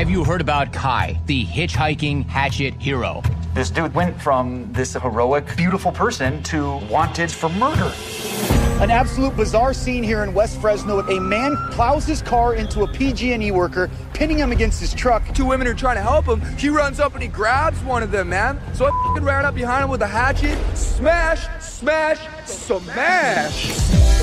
Have you heard about Kai, the hitchhiking hatchet hero? This dude went from this heroic, beautiful person to wanted for murder. An absolute bizarre scene here in West Fresno. A man plows his car into a PG&E worker, pinning him against his truck. Two women are trying to help him. He runs up and he grabs one of them, man. So I ran up behind him with a hatchet. Smash, smash, smash.